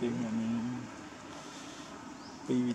Tiếng tìm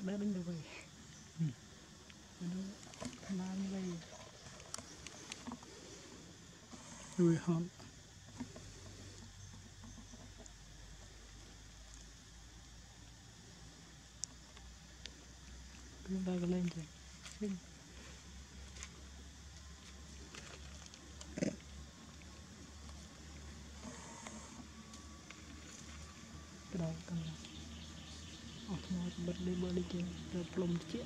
ก็เดินดูไปดูน้ำเลยดูหอม chúng ta lên rồi lên cái đầu cầm lại អស់ថ្មបិទនេះបើនេះជាទៅផ្លុំជា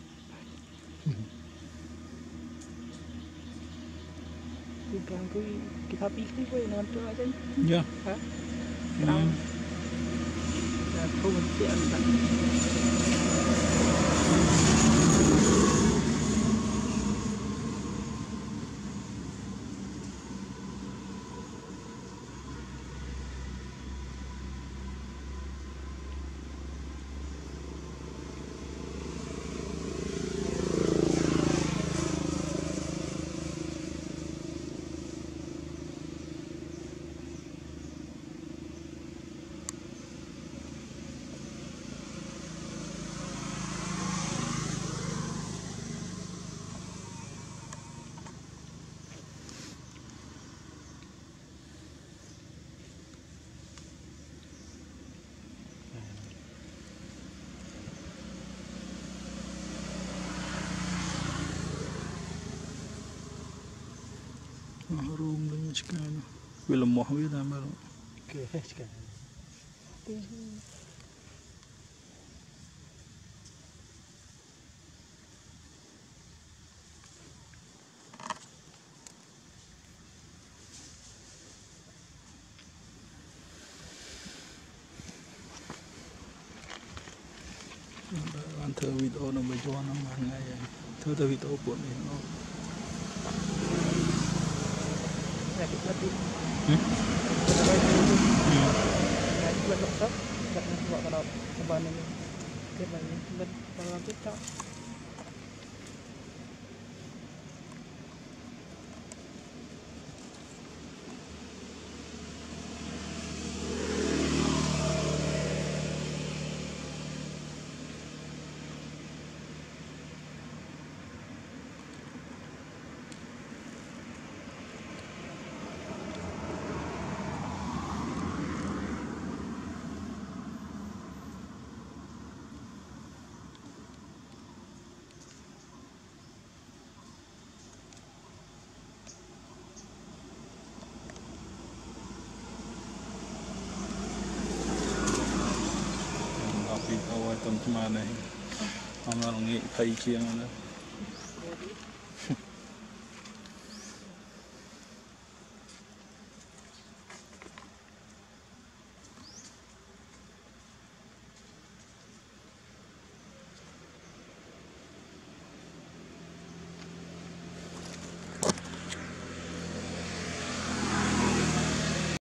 ពីខាងគឺគេថាពីនេះវិញនរទៅអញ្ចឹងយ៉ាហ៎ក្រៅតែគុំជាអន្តរ çıkmıyor. Böyle muhabbeden böyle. Köye çıkmıyor. anh thơ video nó mới cho nó mà ngay thơ thơ video của mình nó Kita hmm? buat doktor, kita nak buat kalau sebab ni, kita nak buat kalau kita. tamtama nei. Ana i pai ki ana.